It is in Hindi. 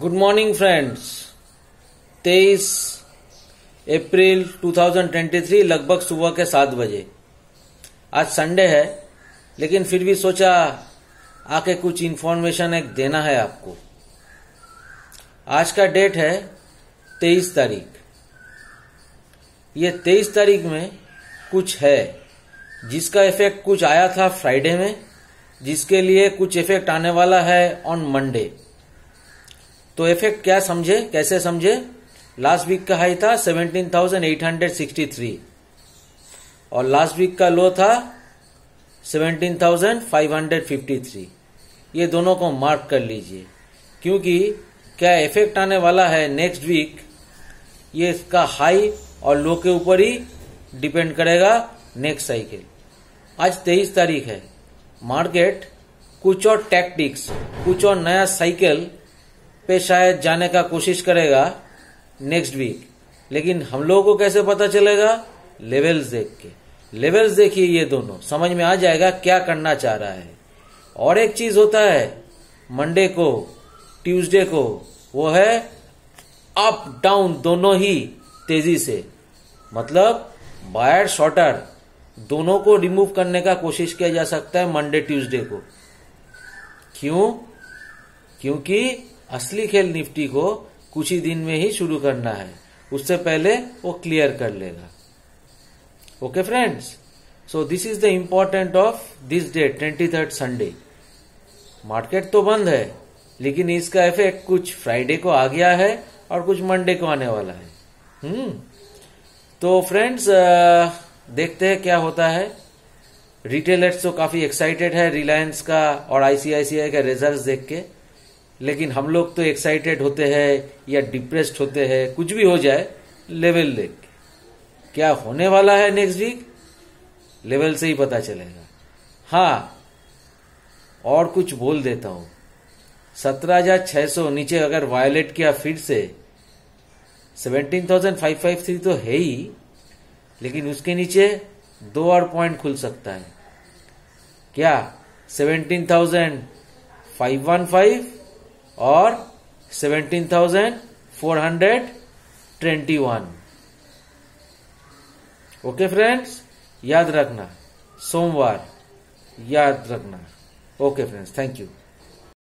गुड मॉर्निंग फ्रेंड्स 23 अप्रैल 2023 लगभग सुबह के सात बजे। आज संडे है, लेकिन फिर भी सोचा आके कुछ इन्फॉर्मेशन एक देना है आपको। आज का डेट है 23 तारीख। ये 23 तारीख में कुछ है, जिसका इफ़ेक्ट कुछ आया था फ्राइडे में, जिसके लिए कुछ इफ़ेक्ट आने वाला है ऑन मंडे तो इफ़ेक्ट क्या समझे? कैसे समझे? लास्ट वीक का हाई था 17,863 और लास्ट वीक का लो था 17,553 ये दोनों को मार्क कर लीजिए। क्योंकि क्या इफ़ेक्ट आने वाला है नेक्स्ट वीक ये इसका हाई और लो के ऊपर ही डिपेंड करेगा नेक्स्ट साइकिल आज 23 तारीख है। मार्केट कुछ और टैक्टिक्स कुछ और नया साइकिल पे शायद जाने का कोशिश करेगा नेक्स्ट वीक लेकिन हम लोगों को कैसे पता चलेगा? लेवल्स देख के। लेवल्स देखिए ये दोनों। समझ में आ जाएगा क्या करना चाह रहा है। और एक चीज़ होता है मंडे को ट्यूसडे को, वो है अप डाउन दोनों ही तेज़ी से। मतलब बायर शॉर्टर दोनों को रिमूव करने का कोशिश किया जा सकता है मंडे ट्यूसडे को। क्यों? क्योंकि असली खेल निफ्टी को कुछ ही दिन में ही शुरू करना है। उससे पहले वो क्लियर कर लेगा। Okay friends so this is the important of this day twenty third Sunday market तो बंद है, लेकिन इसका इफ़ेक्ट कुछ फ्राइडे को आ गया है और कुछ मंडे को आने वाला है। हम्म। तो फ्रेंड्स देखते हैं क्या होता है। रिटेलर्स तो काफ़ी एक्साइटेड है रिलायंस का और आईसीआईसीआई का रिज़ल्ट देख के। लेकिन हम लोग तो एक्साइटेड होते हैं या डिप्रेस्ड होते हैं, कुछ भी हो जाए लेवल देख। क्या होने वाला है नेक्स्ट वीक लेवल से ही पता चलेगा। हाँ और कुछ बोल देता हूँ। सत्रह हज़ार छह सौ नीचे अगर वायलेट किया फिर से seventeen thousand five five three तो है ही, लेकिन उसके नीचे दो और पॉइंट खुल सकता है। क्या? Seventeen thousand five one five और seventeen thousand four hundred twenty one okay friends याद रखना। सोमवार। याद रखना। Okay friends thank you